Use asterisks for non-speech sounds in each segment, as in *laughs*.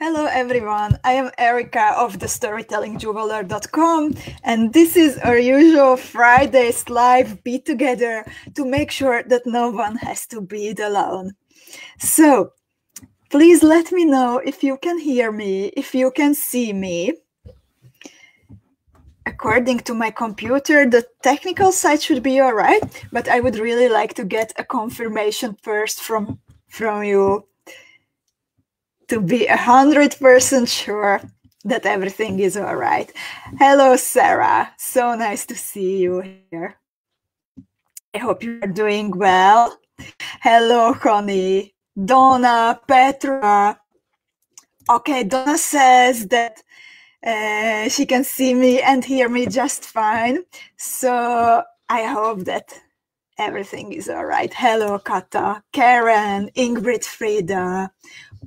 Hello everyone, I am Erika of the storytellingjeweler.com and this is our usual Friday's live be together to make sure that no one has to be alone. So please let me know if you can hear me, if you can see me. According to my computer, the technical side should be all right, but I would really like to get a confirmation first from, from you to be a hundred percent sure that everything is all right. Hello, Sarah. So nice to see you here. I hope you are doing well. Hello, Connie, Donna, Petra. Okay, Donna says that uh, she can see me and hear me just fine. So I hope that everything is all right. Hello, Kata, Karen, Ingrid, Frida,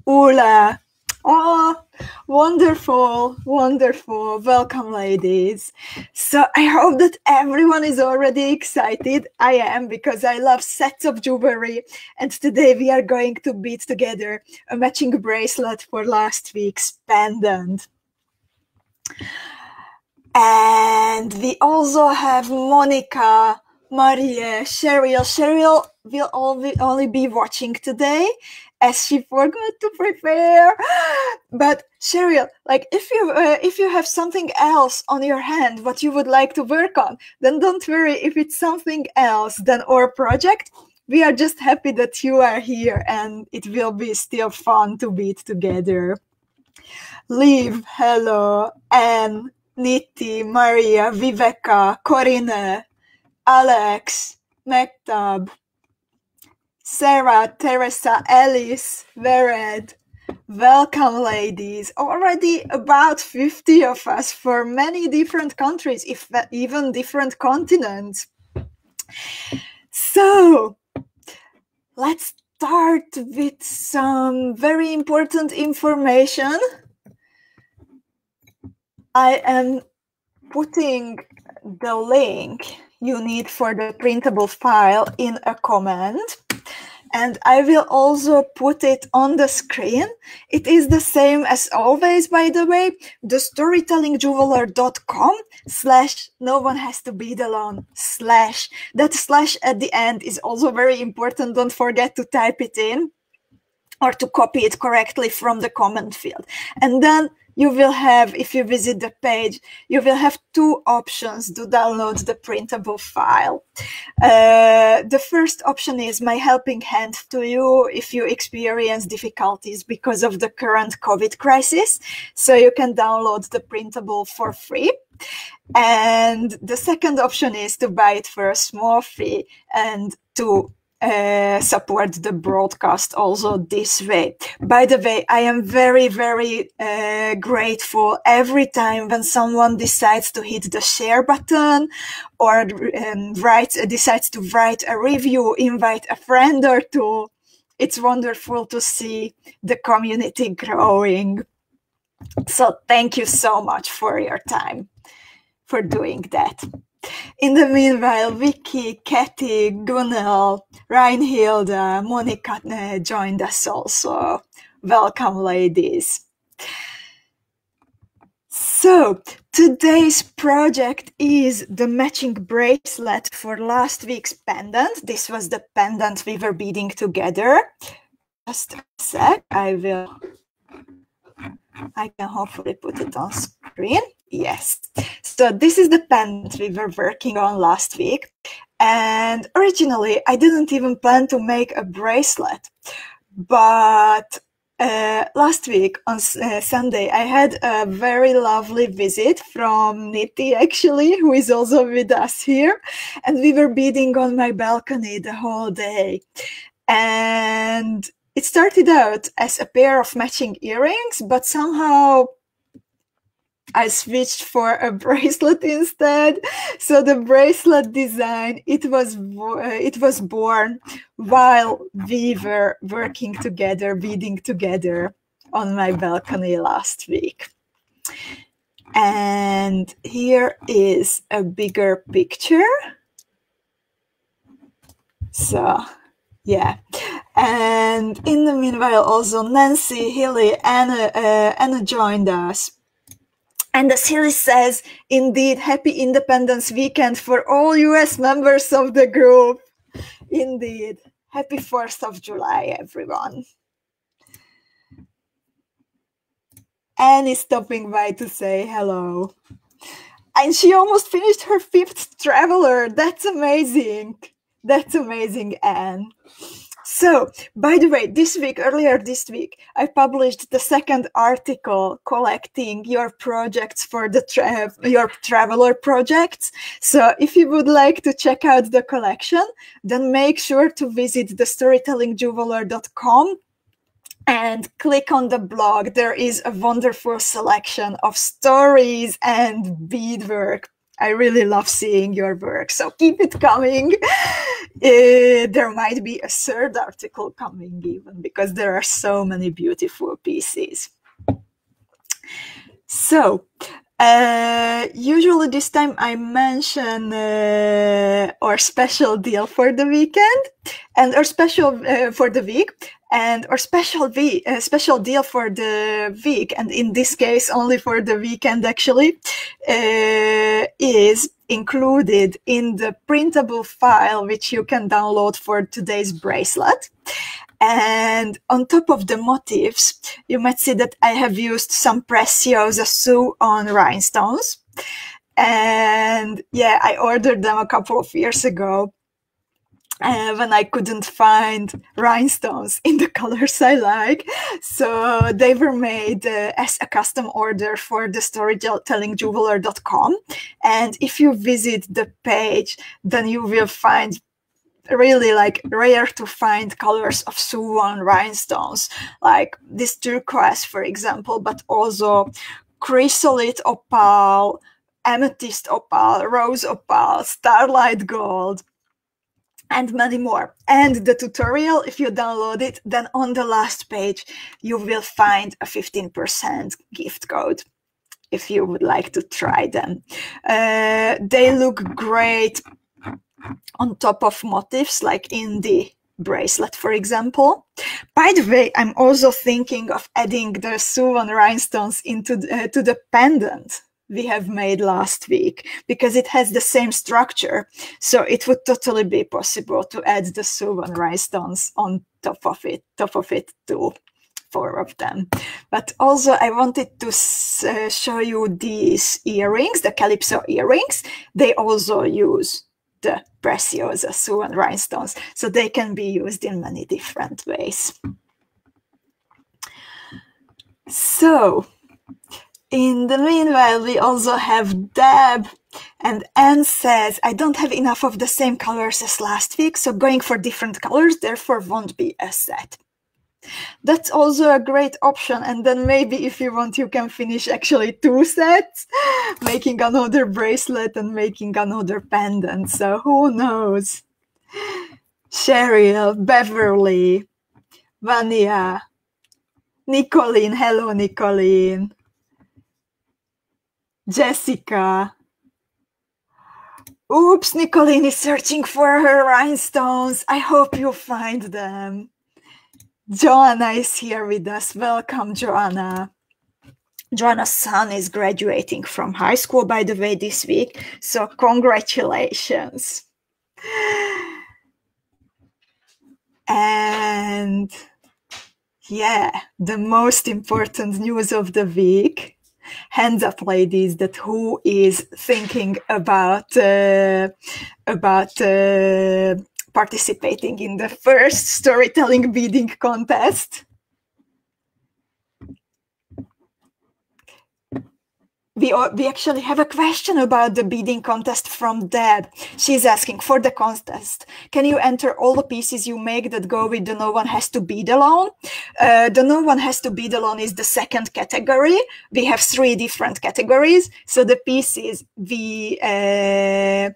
Ula. Oh, wonderful, wonderful. Welcome, ladies. So I hope that everyone is already excited. I am because I love sets of jewelry. And today we are going to beat together a matching bracelet for last week's pendant. And we also have Monica, Maria, Cheryl. Cheryl will only be watching today as she forgot to prepare. *gasps* But Cheryl, like if you uh, if you have something else on your hand what you would like to work on, then don't worry if it's something else than our project. We are just happy that you are here, and it will be still fun to be together. Liv, hello, Anne, Niti, Maria, Viveka, Corinne, Alex, Mektab, Sarah, Teresa, Alice, Vered. Welcome, ladies. Already about 50 of us for many different countries, if even different continents. So, let's start with some very important information. I am putting the link you need for the printable file in a comment and I will also put it on the screen. It is the same as always, by the way, the storytellingjeweler.com slash no one has to be alone slash. That slash at the end is also very important. Don't forget to type it in or to copy it correctly from the comment field. And then you will have, if you visit the page, you will have two options to download the printable file. Uh, the first option is my helping hand to you if you experience difficulties because of the current COVID crisis. So you can download the printable for free. And the second option is to buy it for a small fee and to uh, support the broadcast also this way. By the way, I am very, very uh, grateful every time when someone decides to hit the share button or um, writes, uh, decides to write a review, invite a friend or two. It's wonderful to see the community growing. So thank you so much for your time for doing that. In the meanwhile, Vicky, Kathy, Gunnar, Reinhilde, Monica uh, joined us also. Welcome, ladies. So, today's project is the matching bracelet for last week's pendant. This was the pendant we were beading together. Just a sec, I will I can hopefully put it on screen. Yes. So this is the pen we were working on last week. And originally, I didn't even plan to make a bracelet. But uh, last week on uh, Sunday, I had a very lovely visit from Niti, actually, who is also with us here. And we were beading on my balcony the whole day. And it started out as a pair of matching earrings, but somehow I switched for a *laughs* bracelet instead. So the bracelet design it was it was born while we were working together, beading together on my balcony last week. And here is a bigger picture. So, yeah. And in the meanwhile, also Nancy, Hilly, Anna, uh, Anna joined us. And the Hilly says, indeed, happy Independence Weekend for all US members of the group. Indeed. Happy 4th of July, everyone. Anne is stopping by to say hello. And she almost finished her fifth traveler. That's amazing. That's amazing, Anne. So, by the way, this week, earlier this week, I published the second article collecting your projects for the tra- your traveler projects. So, if you would like to check out the collection, then make sure to visit the storytellingjeweler.com and click on the blog. There is a wonderful selection of stories and beadwork. I really love seeing your work, so keep it coming. Uh, *laughs* there might be a third article coming even because there are so many beautiful pieces. So, uh, usually this time I mention uh, our special deal for the weekend and our special uh, for the week and our special v- uh, special deal for the week and in this case only for the weekend actually uh, is included in the printable file which you can download for today's bracelet. And on top of the motifs you might see that i have used some preciosa sew on rhinestones. And yeah i ordered them a couple of years ago uh, when I couldn't find rhinestones in the *laughs* colors I like. So they were made uh, as a custom order for the storytellingjeweler.com. And if you visit the page, then you will find really like rare to find colors of sew-on rhinestones, like this turquoise, for example, but also chrysolite opal, amethyst opal, rose opal, starlight gold, and many more. And the tutorial, if you download it, then on the last page, you will find a 15% gift code if you would like to try them. Uh, they look great on top of motifs like in the bracelet, for example. By the way, I'm also thinking of adding the sew-on rhinestones into the, uh, to the pendant we have made last week because it has the same structure. So it would totally be possible to add the sew-on rhinestones on top of it, top of it too, four of them. But also I wanted to uh, show you these earrings, the Calypso earrings. They also use the Preciosa sew-on rhinestones, so they can be used in many different ways. So in the meanwhile, we also have Deb, and Anne says, I don't have enough of the same colors as last week, so going for different colors therefore won't be a set. That's also a great option, and then maybe if you want, you can finish actually two sets, *laughs* making another bracelet and making another pendant. So who knows? Cheryl, Beverly, Vania, Nicolene. Hello, Nicolene. Jessica. Oops, Nicolene is searching for her rhinestones. I hope you find them. Joanna is here with us. Welcome, Joanna. Joanna's son is graduating from high school, by the way, this week. So, congratulations. And yeah, the most important news of the week hands up ladies that who is thinking about uh, about uh, participating in the first storytelling bidding contest we, we actually have a question about the bidding contest from Deb. She's asking for the contest. Can you enter all the pieces you make that go with the no one has to bead alone? Uh, the no one has to bead alone is the second category. We have three different categories. So the pieces we uh,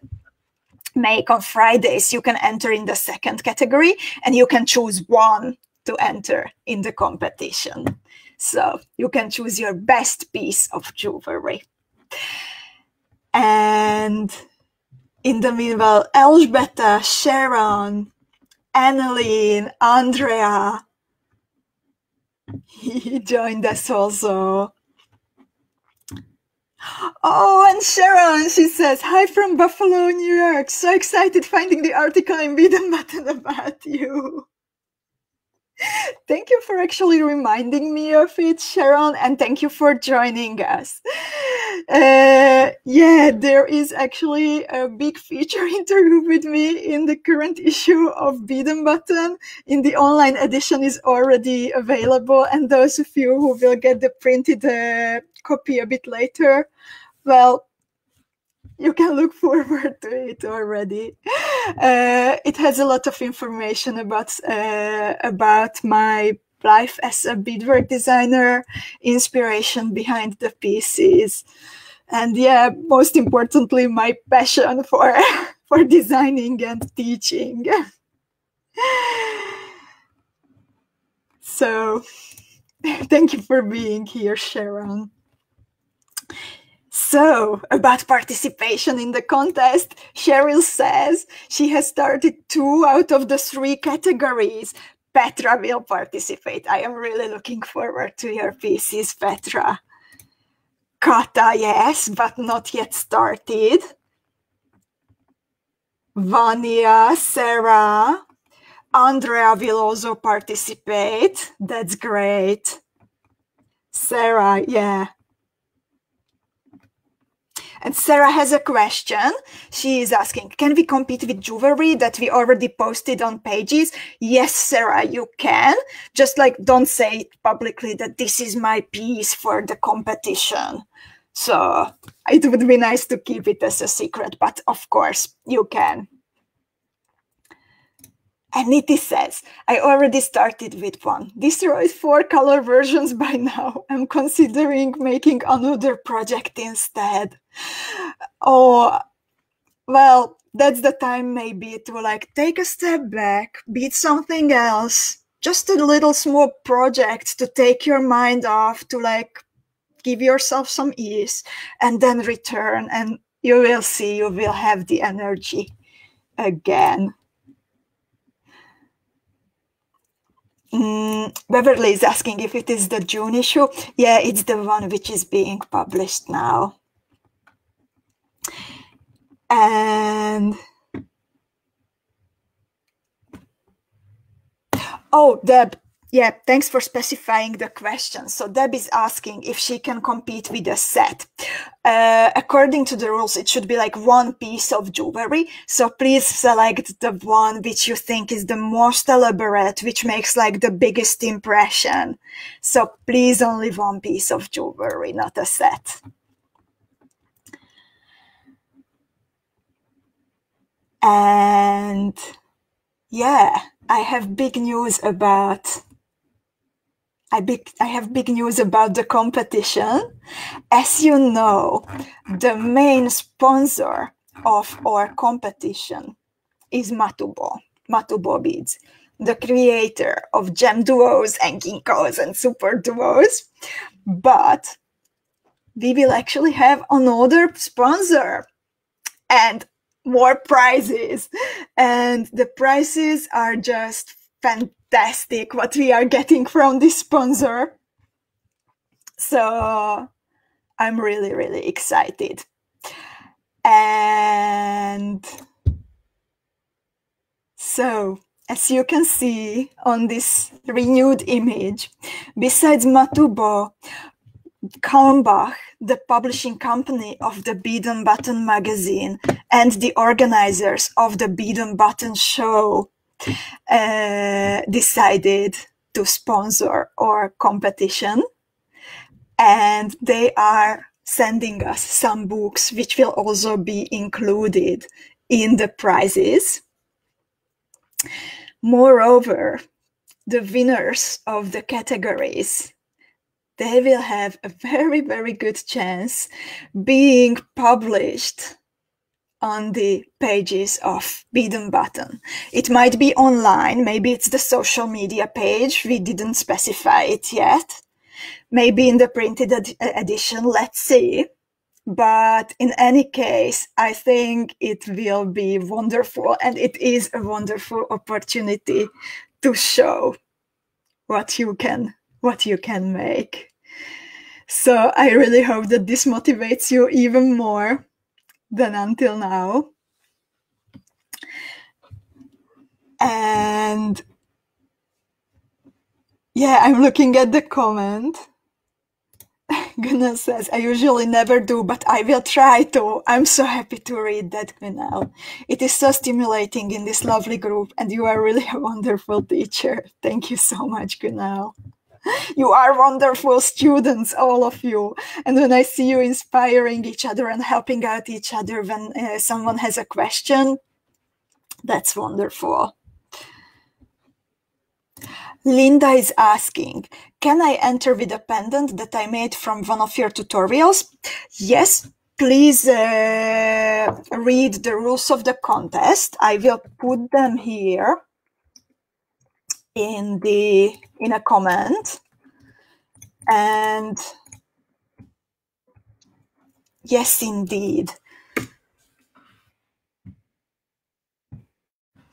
make on Fridays, you can enter in the second category and you can choose one to enter in the competition. So you can choose your best piece of jewelry. And in the meanwhile, Elžbeta, Sharon, Annalene, Andrea. He joined us also. Oh, and Sharon, she says, Hi from Buffalo, New York. So excited finding the article in Bead and Button about you. Thank you for actually reminding me of it, Sharon, and thank you for joining us. Uh, yeah, there is actually a big feature *laughs* interview with me in the current issue of Bead and Button. In the online edition is already available, and those of you who will get the printed uh, copy a bit later, well, you can look *laughs* forward to it already. Uh, it has a lot of information about uh, about my life as a beadwork designer, inspiration behind the pieces, and yeah, most importantly, my passion for *laughs* for designing and teaching. *laughs* so, thank you for being here, Sharon. So, about participation in the contest, Cheryl says she has started two out of the three categories. Petra will participate. I am really looking forward to your pieces, Petra. Kata, yes, but not yet started. Vania, Sarah, Andrea will also participate. That's great. Sarah, yeah. And Sarah has a question. She is asking, can we compete with jewelry that we already posted on pages? Yes, Sarah, you can. Just like don't say publicly that this is my piece for the competition. So it would be nice to keep it as a secret, but of course you can. And Niti says, I already started with one. Destroyed four color versions by *laughs* now. I'm considering making another project instead. Oh, well, that's the time maybe to like take a step back, beat something else, just a little small project to take your mind off, to like give yourself some ease, and then return, and you will see you will have the energy again. Mm, Beverly is asking if it is the June issue. Yeah, it's the one which is being published now. And oh, Deb, yeah, thanks for specifying the question. So Deb is asking if she can compete with a set. Uh, according to the rules, it should be like one piece of jewelry. So please select the one which you think is the most elaborate, which makes like the biggest impression. So please only one piece of jewelry, not a set. And yeah, I have big news about I, big, I have big news about the competition. As you know, the main sponsor of our competition is Matubo, Matubo Beads, the creator of gem duos and ginkgos and super duos. But we will actually have another sponsor and more prizes. And the prizes are just fantastic what we are getting from this sponsor. So I'm really, really excited. And so, as you can see on this renewed image, besides Matubo, Kalmbach, the publishing company of the Bead and Button magazine and the organizers of the Bead and Button show uh, decided to sponsor our competition. And they are sending us some books, which will also be included in the prizes. Moreover, the winners of the categories they will have a very very good chance being published on the pages of Bead and Button. It might be online, maybe it's the social media page, we didn't specify it yet. Maybe in the printed ed edition, let's see. But in any case, I think it will be wonderful and it is a wonderful opportunity to show what you can what you can make. So I really hope that this motivates you even more than until now. And yeah, I'm looking at the comment. *laughs* Gunnar says, I usually never do, but I will try to. I'm so happy to read that, Gunnar. It is so stimulating in this lovely group, and you are really a *laughs* wonderful teacher. Thank you so much, Gunnar. *laughs* You are wonderful students, all of you. And when I see you inspiring each other and helping out each other when uh, someone has a question, that's wonderful. Linda is asking, can I enter with a pendant that I made from one of your tutorials? Yes, please uh, read the rules of the contest. I will put them here in the in a comment and yes indeed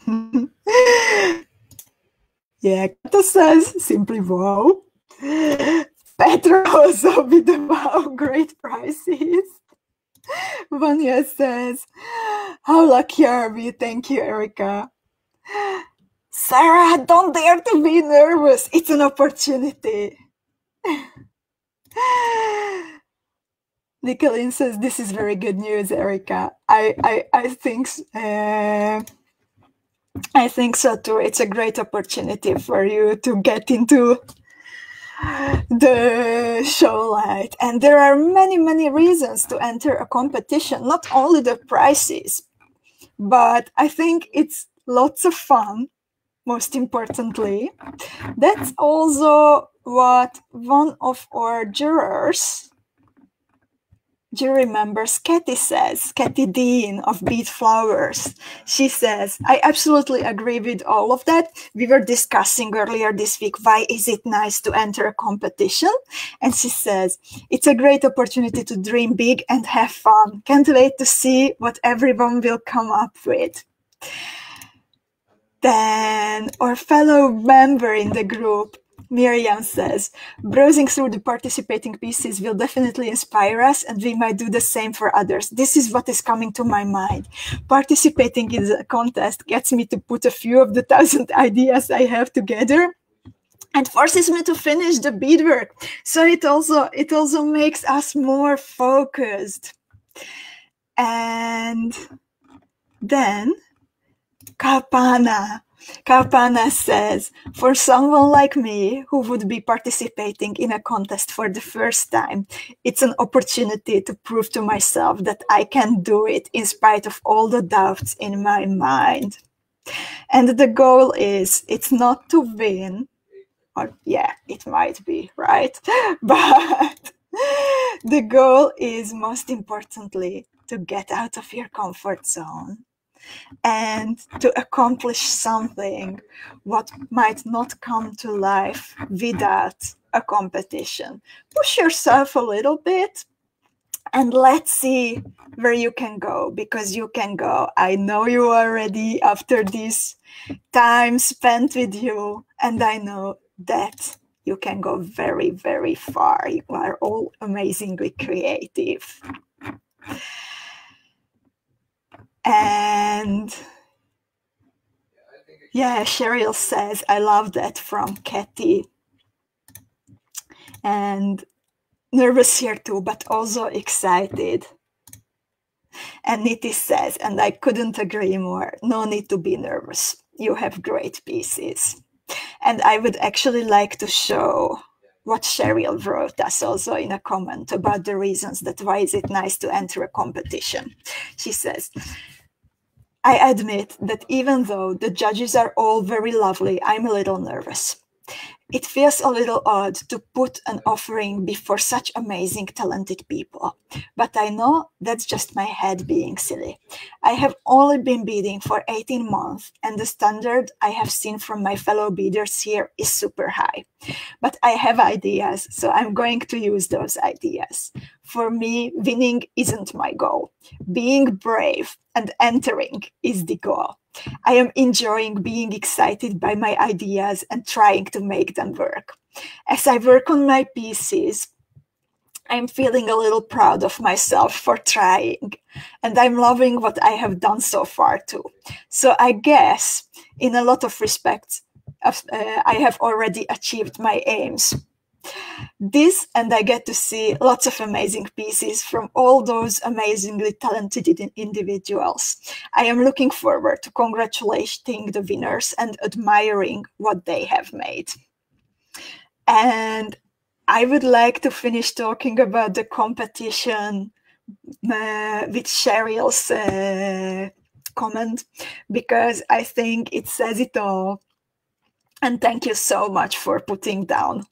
*laughs* Yeah, Kata says simply wow. Petra also with the wow, great prices. Vanya says, How lucky are we? Thank you, Erika. Sarah, don't dare to be nervous. It's an opportunity. *sighs* Nicolene says, This is very good news, Erika. I, I, I think. Uh, I think so too. It's a great opportunity for you to get into the show light. And there are many, many reasons to enter a competition, not only the prices, but I think it's lots of fun, most importantly. That's also what one of our jurors jury members, Katie says, Katie Dean of Beadflowers, she says, I absolutely agree with all of that. We were discussing earlier this week, why is it nice to enter a competition? And she says, it's a great opportunity to dream big and have fun. Can't wait to see what everyone will come up with. Then our fellow member in the group, Miriam says, browsing through the participating pieces will definitely inspire us and we might do the same for others. This is what is coming to my mind. Participating in the contest gets me to put a few of the thousand *laughs* ideas I have together and forces me to finish the beadwork. So it also it also makes us more focused. And then Kapana Kapana says, for someone like me who would be participating in a contest for the first time, it's an opportunity to prove to myself that I can do it in spite of all the doubts in my mind. And the goal is, it's not to win, or yeah, it might be, right? *laughs* But the goal is most importantly to get out of your comfort zone and to accomplish something what might not come to life without a competition. Push yourself a little bit and let's see where you can go because you can go. I know you are ready after this time spent with you, and I know that you can go very, very far. You are all amazingly creative. And yeah, Cheryl says, I love that from Katie. And nervous here too, but also excited. And Niti says, and I couldn't agree more, no need to be nervous. You have great pieces. And I would actually like to show what Cheryl wrote us also in a comment about the reasons that why is it nice to enter a competition. She says, I admit that even though the judges are all very lovely, I'm a little nervous. It feels a little odd to put an offering before such amazing, talented people, but I know that's just my head being silly. I have only been bidding for 18 months, and the standard I have seen from my fellow bidders here is super high. But I have ideas, so I'm going to use those ideas. For me, winning isn't my goal. Being brave and entering is the goal. I am enjoying being excited by my ideas and trying to make them work. As I work on my pieces, I'm feeling a little proud of myself for trying, and I'm loving what I have done so far too. So I guess, in a lot of respects, uh, I have already achieved my aims this and I get to see lots of amazing pieces from all those amazingly talented individuals. I am looking forward to congratulating the winners and admiring what they have made. And I would like to finish talking about the competition uh, with Cheryl's uh, comment because I think it says it all. And thank you so much for putting down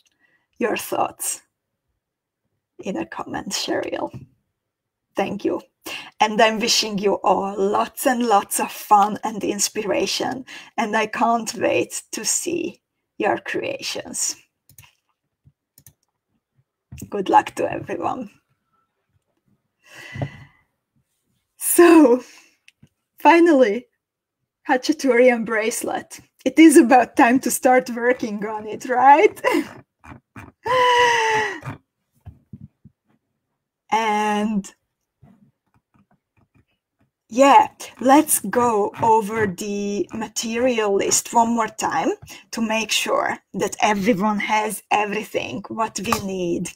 your thoughts in a comment, Cheryl. Thank you. And I'm wishing you all lots and lots of fun and inspiration. And I can't wait to see your creations. Good luck to everyone. So, finally, Khachaturian bracelet. It is about time to start working on it, right? *laughs* and yeah, let's go over the material list one more time to make sure that everyone has everything what we need.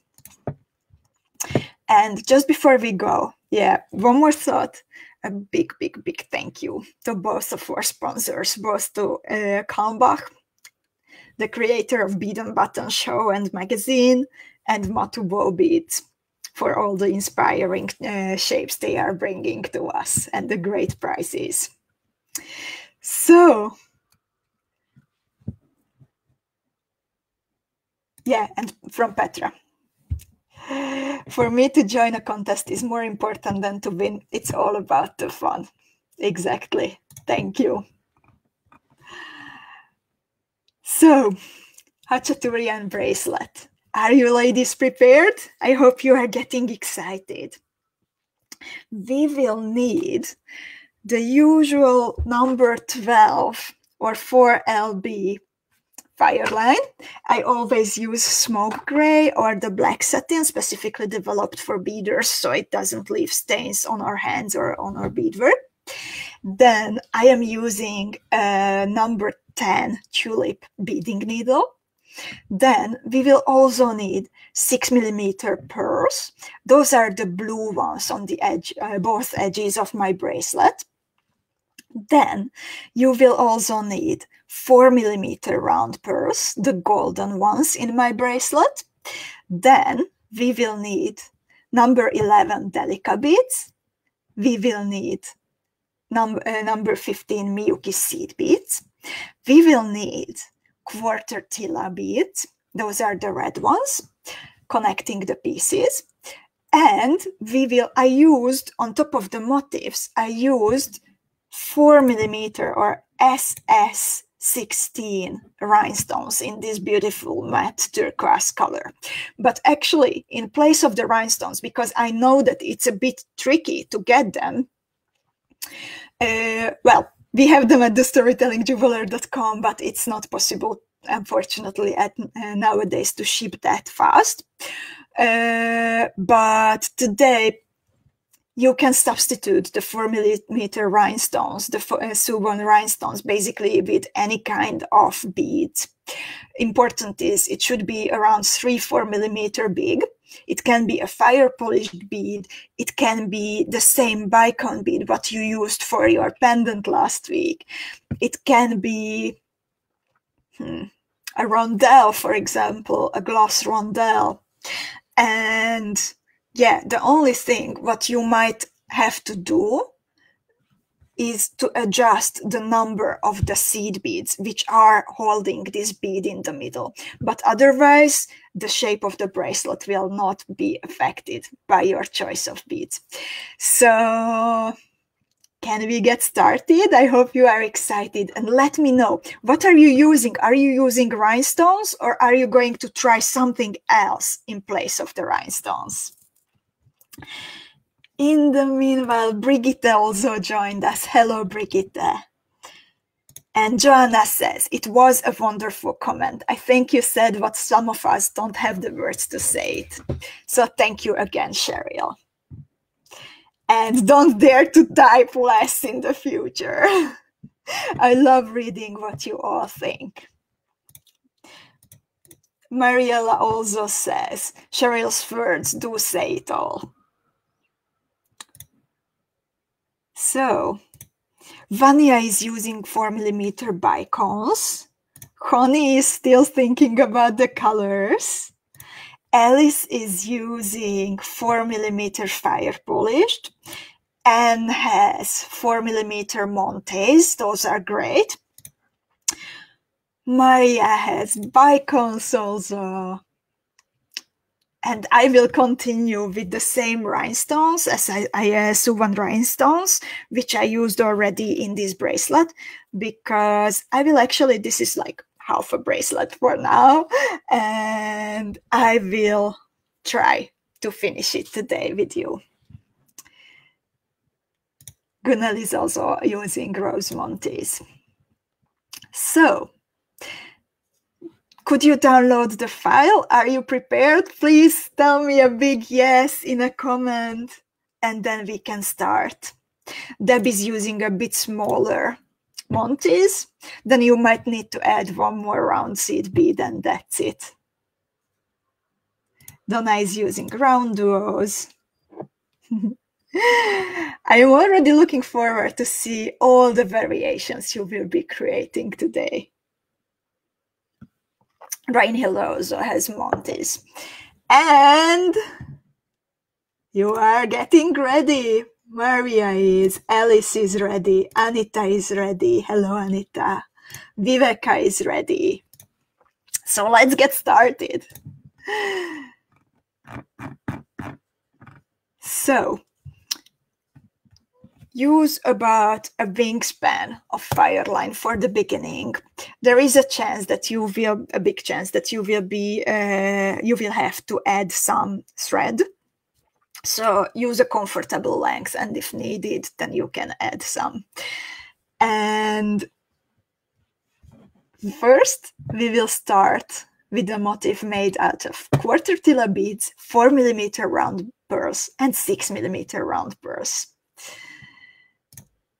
And just before we go, yeah, one more thought. A big, big, big thank you to both of our sponsors, both to uh, Kalmbach the creator of Bead and Button Show and magazine, and Matubo Beads for all the inspiring uh, shapes they are bringing to us and the great prizes. So, yeah, and from Petra. For me to join a contest is more important than to win. It's all about the fun. Exactly. Thank you. So, Khachaturian bracelet. Are you ladies prepared? I hope you are getting excited. We will need the usual number 12 or 4LB Fireline. I always use smoke gray or the black satin specifically developed for beaders so it doesn't leave stains on our hands or on our beadwork. Then I am using a number 10 tulip beading needle. Then we will also need six millimeter pearls. Those are the blue ones on the edge, uh, both edges of my bracelet. Then you will also need four millimeter round pearls, the golden ones in my bracelet. Then we will need number 11 delica beads. We will need num uh, number 15 Miyuki seed beads. We will need quarter tila beads. Those are the red ones connecting the pieces. And we will, I used on top of the motifs, I used four millimeter or SS 16 rhinestones in this beautiful matte turquoise color. But actually, in place of the rhinestones, because I know that it's a bit tricky to get them, uh, well, we have them at the storytellingjeweler.com, but it's not possible, unfortunately, at uh, nowadays to ship that fast. Uh, but today, you can substitute the four millimeter rhinestones, the uh, sew-on rhinestones, basically with any kind of bead. Important is it should be around three, four millimeter big it can be a fire polished bead. It can be the same bicone bead what you used for your pendant last week. It can be hmm, a rondelle, for example, a gloss rondelle. And yeah, the only thing what you might have to do is to adjust the number of the seed beads which are holding this bead in the middle. But otherwise, the shape of the bracelet will not be affected by your choice of beads. So can we get started? I hope you are excited and let me know what are you using? Are you using rhinestones or are you going to try something else in place of the rhinestones? In the meanwhile, Brigitte also joined us. Hello, Brigitte. And Joanna says, it was a wonderful comment. I think you said what some of us don't have the words to say it. So thank you again, Cheryl. And don't dare to type less in the future. *laughs* I love reading what you all think. Mariella also says, Cheryl's words do say it all. So, Vanya is using 4 millimeter bicones. Connie is still thinking about the colors. Alice is using 4 millimeter fire polished and has 4 millimeter Montes. Those are great. Maria has bicones also and I will continue with the same rhinestones as I, uh, rhinestones, which I used already in this bracelet, because I will actually, this is like half a bracelet for now, and I will try to finish it today with you. Gunnar is also using Rose Montes. So, could you download the file? Are you prepared? Please tell me a big yes in a comment and then we can start. Deb is using a bit smaller Montes. Then you might need to add one more round seed bead and that's it. Donna is using round duos. *laughs* I am already looking forward to see all the variations you will be creating today. Hill also has Montes. And you are getting ready. Maria is, Alice is ready, Anita is ready. Hello, Anita. Viveka is ready. So let's get started. So, use about a wingspan of fireline for the beginning. There is a chance that you will a big chance that you will be uh, you will have to add some thread. So use a comfortable length and if needed then you can add some. And first we will start with a motif made out of quarter tila beads 4 millimeter round pearls and 6 millimeter round pearls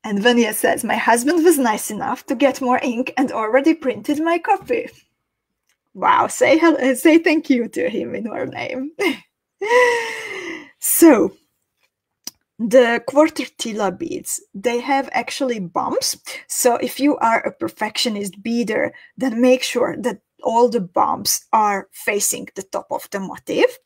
and Vanya says, My husband was nice enough to get more ink and already printed my copy. Wow, say hello, uh, say thank you to him in our name. *laughs* so, the quarter tila beads, they have actually bumps. So, if you are a perfectionist beader, then make sure that all the bumps are facing the top of the motif.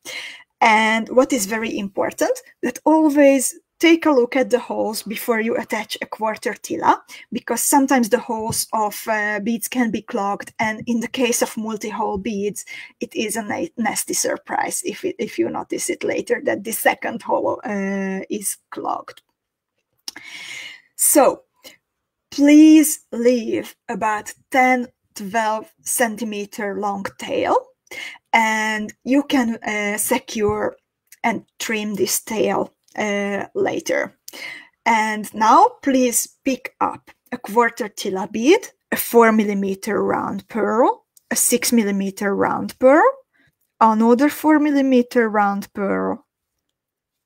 And what is very important, that always take a look at the holes before you attach a quarter tila because sometimes the holes of uh, beads can be clogged and in the case of multi-hole beads it is a na nasty surprise if, it, if you notice it later that the second hole uh, is clogged. So please leave about 10 12 centimeter long tail and you can uh, secure and trim this tail uh, later. And now please pick up a quarter tila bead, a 4 millimeter round pearl, a 6 millimeter round pearl, another 4 millimeter round pearl,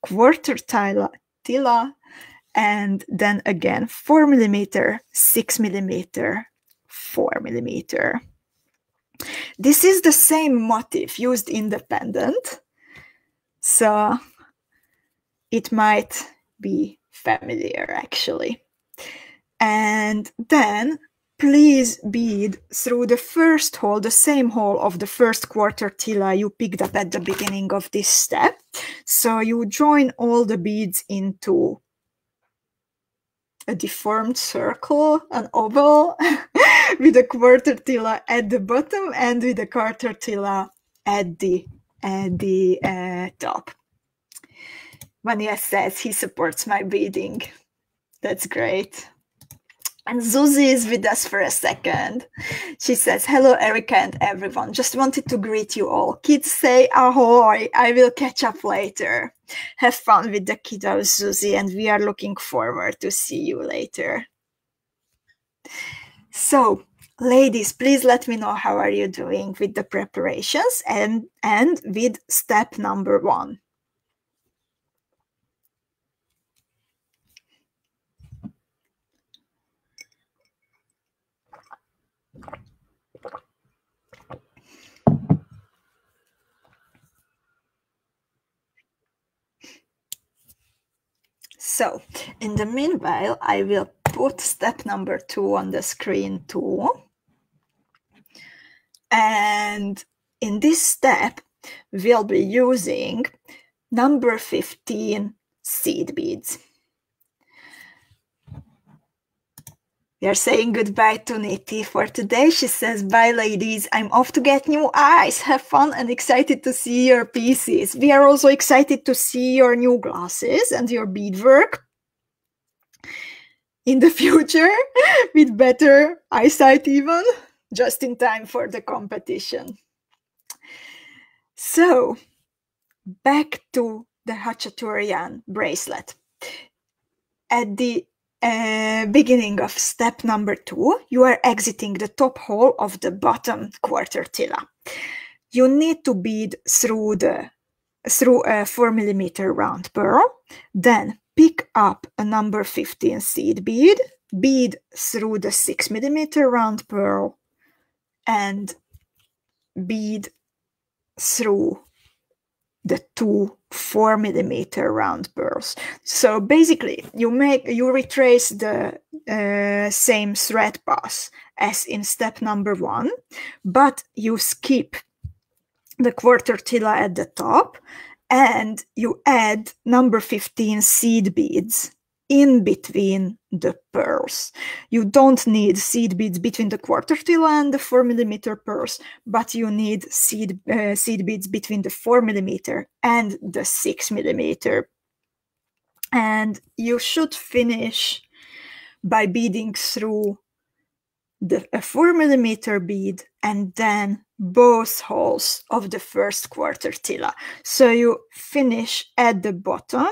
quarter tila, tila and then again 4 millimeter, 6 millimeter, 4 millimeter. This is the same motif used in the pendant. So it might be familiar actually. And then please bead through the first hole, the same hole of the first quarter tila you picked up at the beginning of this step. So you join all the beads into a deformed circle, an oval, *laughs* with a quarter at the bottom and with a quarter at the at the uh, top. Vanya says he supports my beading. That's great. And Zuzi is with us for a second. She says, Hello, Erika and everyone. Just wanted to greet you all. Kids say ahoy. I will catch up later. Have fun with the kiddos, Zuzi, and we are looking forward to see you later. So, ladies, please let me know how are you doing with the preparations and, and with step number one. So in the meanwhile, I will put step number two on the screen too. And in this step, we'll be using number 15 seed beads. We are saying goodbye to Niti for today. She says, Bye, ladies. I'm off to get new eyes. Have fun and excited to see your pieces. We are also excited to see your new glasses and your beadwork in the *laughs* future *laughs* with better eyesight, even just in time for the competition. So, back to the Khachaturian bracelet. At the uh, beginning of step number two, you are exiting the top hole of the bottom quarter tila. You need to bead through the through a 4 millimeter round pearl, then pick up a number 15 seed bead, bead through the 6 millimeter round pearl, and bead through the two four millimeter round pearls. So basically, you make you retrace the uh, same thread path as in step number one, but you skip the quarter tila at the top, and you add number 15 seed beads in between the pearls. You don't need seed beads between the quarter tila and the 4 millimeter pearls, but you need seed, uh, seed beads between the 4 millimeter and the 6 millimeter. And you should finish by beading through the a 4 millimeter bead and then both holes of the first quarter tila. So you finish at the bottom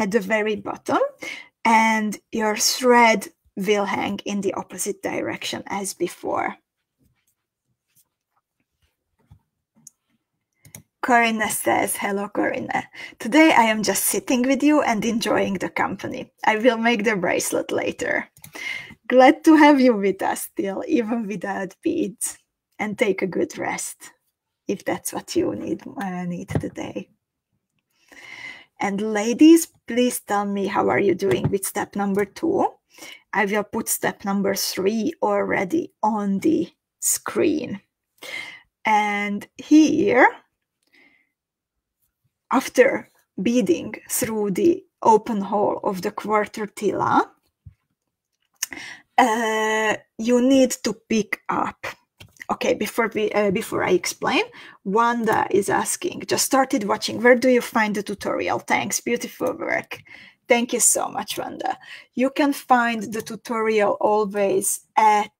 at the very bottom and your thread will hang in the opposite direction as before. Corinna says, Hello, Corinna. Today I am just sitting with you and enjoying the company. I will make the bracelet later. Glad to have you with us still, even without beads. And take a good rest if that's what you need, uh, need today. And ladies, please tell me how are you doing with step number two. I will put step number three already on the screen. And here, after beading through the open hole of the quarter tila, uh, you need to pick up okay before we uh, before i explain wanda is asking just started watching. Where do you find the tutorial? Thanks beautiful work. Thank you so much wanda. You can find the tutorial always at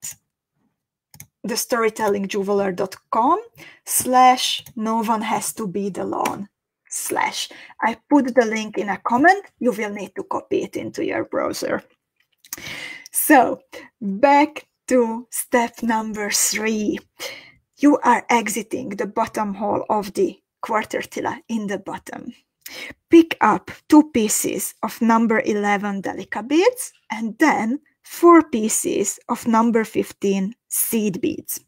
the storytellingjeweler.com slash no one has to be the alone slash. I put the link in a comment. You will need to copy it into your browser. So back to step number three. You are exiting the bottom hole of the quarter tila in the bottom. Pick up two pieces of number 11 delica beads and then four pieces of number 15 seed beads.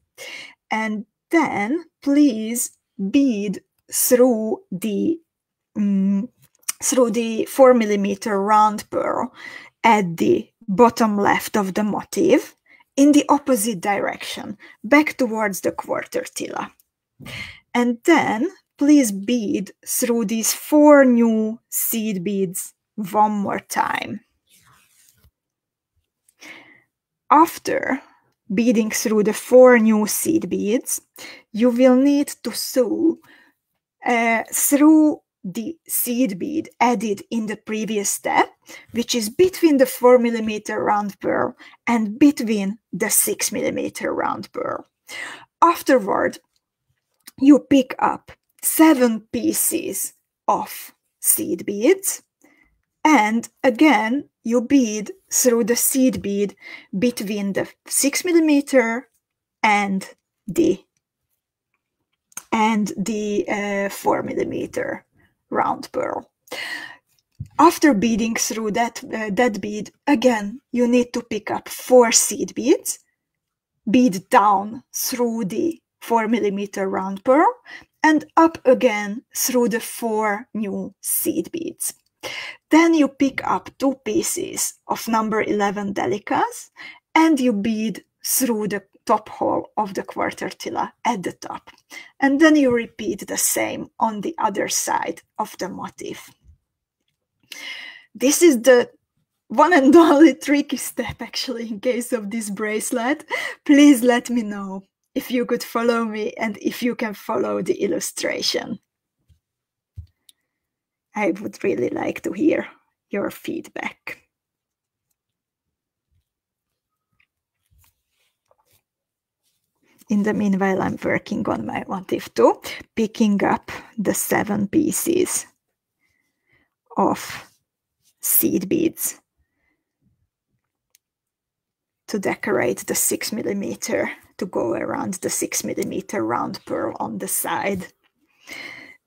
And then please bead through the um, through the four millimeter round pearl at the bottom left of the motif in the opposite direction, back towards the quarter tila, And then please bead through these four new seed beads one more time. After beading through the four new seed beads, you will need to sew uh, through the seed bead added in the previous step, which is between the 4 millimeter round pearl and between the 6 millimeter round pearl. Afterward, you pick up seven pieces of seed beads and again you bead through the seed bead between the 6 millimeter and the and the uh, 4 millimeter round pearl. After beading through that, uh, that bead, again, you need to pick up four seed beads, bead down through the 4 millimeter round pearl, and up again through the four new seed beads. Then you pick up two pieces of number 11 delicas and you bead through the top hole of the quarter quartertila at the top. And then you repeat the same on the other side of the motif. This is the one and only tricky step actually in case of this bracelet. Please let me know if you could follow me and if you can follow the illustration. I would really like to hear your feedback. In the meanwhile, I'm working on my motif two, picking up the seven pieces of seed beads to decorate the six millimeter to go around the six millimeter round pearl on the side.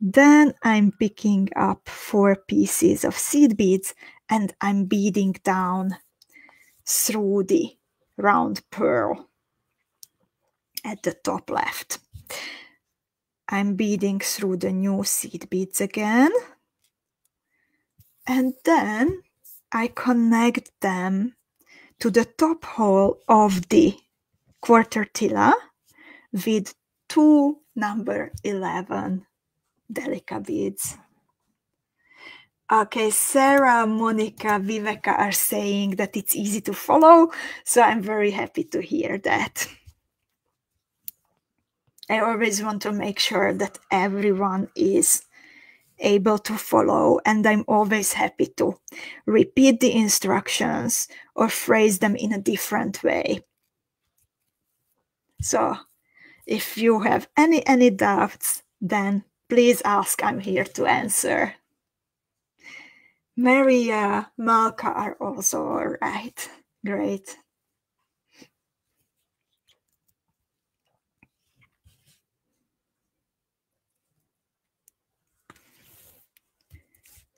Then I'm picking up four pieces of seed beads and I'm beading down through the round pearl at the top left. I'm beading through the new seed beads again. And then I connect them to the top hole of the quartertila with two number 11 delica beads. Okay, Sarah, Monica, Viveka are saying that it's easy to follow, so I'm very happy to hear that. *laughs* I always want to make sure that everyone is able to follow, and I'm always happy to repeat the instructions or phrase them in a different way. So, if you have any any doubts, then please ask. I'm here to answer. Maria, Malka are also all right. Great.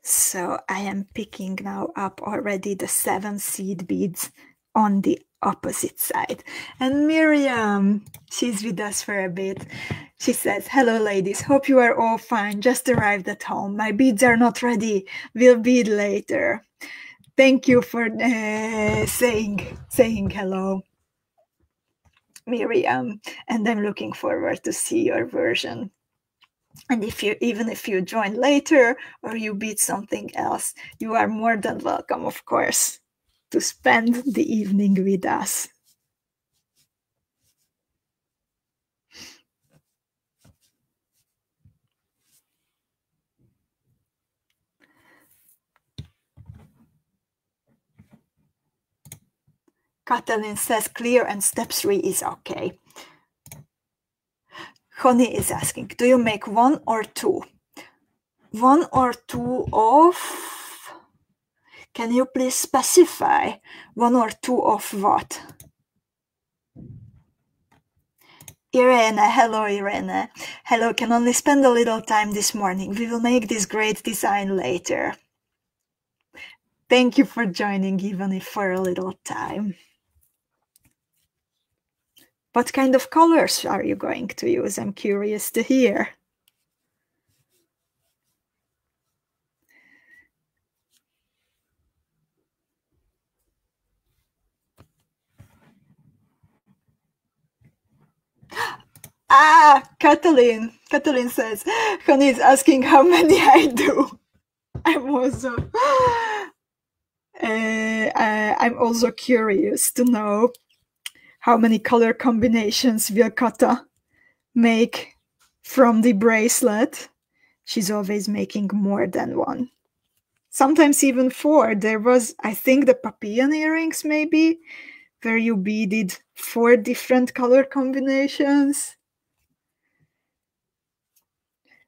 So I am picking now up already the seven seed beads on the opposite side. And Miriam, she's with us for a bit. She says, Hello, ladies. Hope you are all fine. Just arrived at home. My beads are not ready. We'll bead later. Thank you for uh, saying saying hello, Miriam. And I'm looking forward to see your version and if you even if you join later or you beat something else you are more than welcome of course to spend the evening with us Katalin says clear and step three is okay. Honey is asking, do you make one or two? One or two of, can you please specify one or two of what? Irene, hello Irene. Hello, can only spend a little time this morning. We will make this great design later. Thank you for joining, even if for a little time. What kind of colors are you going to use? I'm curious to hear. Ah, Kathleen. Kathleen says, Connie is asking how many *laughs* I do. I'm also, uh, *sighs* uh, I'm also curious to know how many color combinations will Kata make from the bracelet. She's always making more than one. Sometimes even four. There was, I think, the papillon earrings, maybe, where you beaded four different color combinations.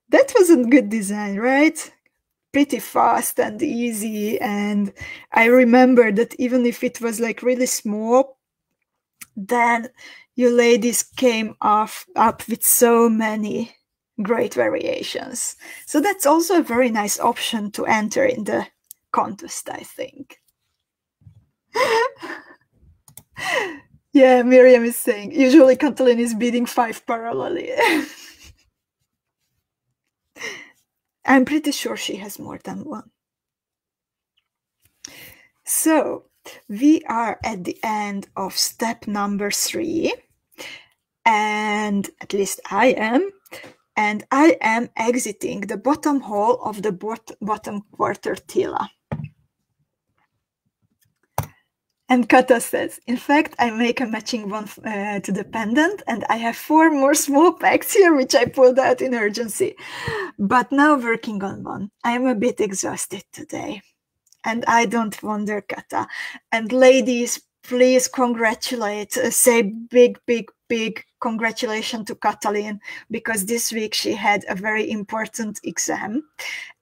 That was a good design, right? Pretty fast and easy. And I remember that even if it was like really small, then you ladies came off up with so many great variations. So that's also a very nice option to enter in the contest, I think. *laughs* yeah, Miriam is saying usually Katalin is beating five parallelly. *laughs* I'm pretty sure she has more than one. So we are at the end of step number three, and at least I am, and I am exiting the bottom hole of the bot bottom quarter-tila. And Kata says, in fact, I make a matching one uh, to the pendant, and I have four more small packs here, which I pulled out in urgency. But now working on one. I am a bit exhausted today and I don't wonder, Kata. And ladies, please congratulate, uh, say big, big, big congratulations to Katalin because this week she had a very important exam.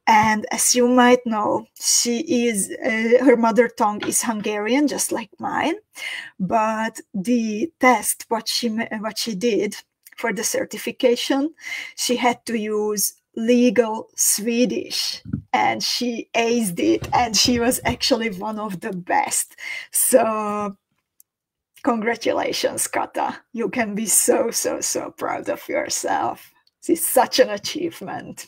And as you might know, she is, uh, her mother tongue is Hungarian, just like mine. But the test, what she, what she did for the certification, she had to use legal Swedish and she aced it and she was actually one of the best. So congratulations, Kata. You can be so, so, so proud of yourself. This is such an achievement.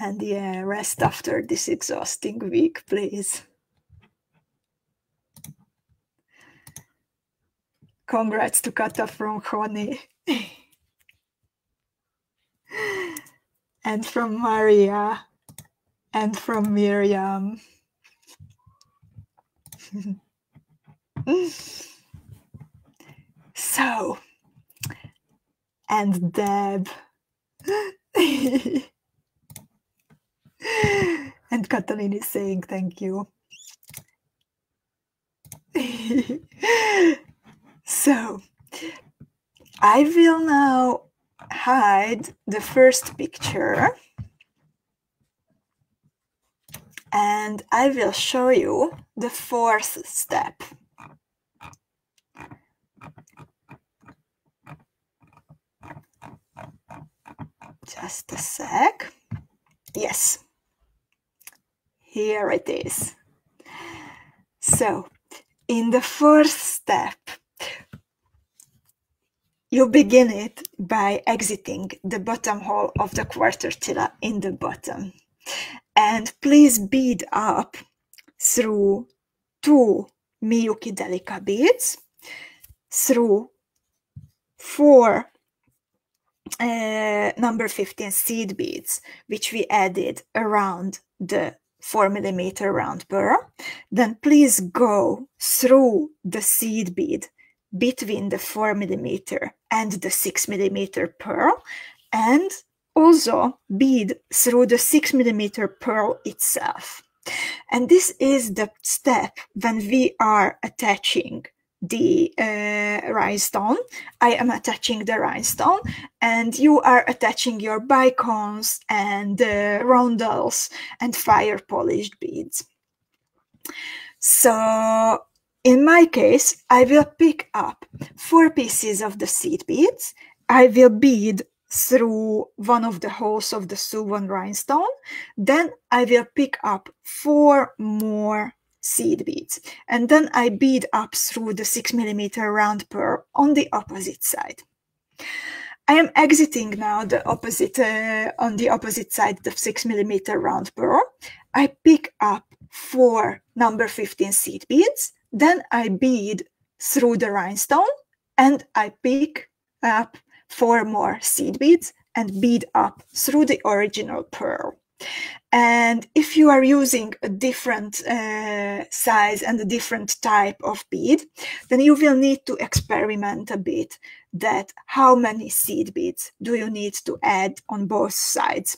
And yeah, rest after this exhausting week, please. Congrats to Kata from Honey. *laughs* and from Maria and from Miriam. *laughs* so, and Deb. *laughs* and Katalin is saying thank you. *laughs* so, I will now hide the first picture and I will show you the fourth step. Just a sec. Yes, here it is. So, in the fourth step, you begin it by exiting the bottom hole of the quarter-tila in the bottom. And please bead up through two Miyuki Delica beads, through four uh, number 15 seed beads, which we added around the 4 millimeter round burr. Then please go through the seed bead between the 4 millimeter and the 6 millimeter pearl and also bead through the 6 millimeter pearl itself. And this is the step when we are attaching the uh, rhinestone. I am attaching the rhinestone and you are attaching your bicones and uh, rondelles and fire polished beads. So in my case, I will pick up four pieces of the seed beads. I will bead through one of the holes of the sew-on rhinestone. Then I will pick up four more seed beads. And then I bead up through the six millimeter round pearl on the opposite side. I am exiting now the opposite uh, on the opposite side of six millimeter round pearl. I pick up four number 15 seed beads then I bead through the rhinestone and I pick up four more seed beads and bead up through the original pearl And if you are using a different uh, size and a different type of bead, then you will need to experiment a bit that how many seed beads do you need to add on both sides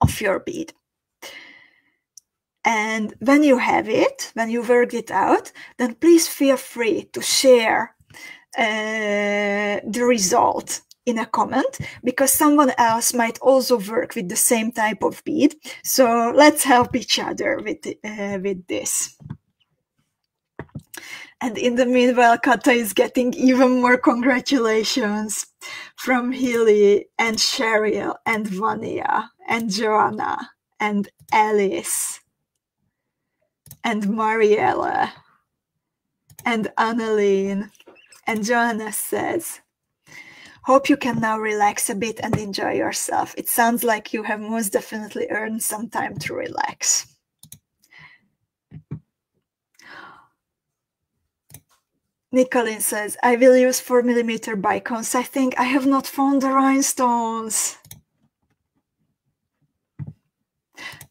of your bead. And when you have it, when you work it out, then please feel free to share uh, the result in a comment because someone else might also work with the same type of bead. So let's help each other with, uh, with this. And in the meanwhile, Kata is getting even more congratulations from Hilly and Cheryl and Vania and Joanna and Alice and Mariella and Annalene. And Joanna says, Hope you can now relax a bit and enjoy yourself. It sounds like you have most definitely earned some time to relax. Nicolin says, I will use 4 millimeter bicones. I think I have not found the rhinestones.